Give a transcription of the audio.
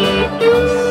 Música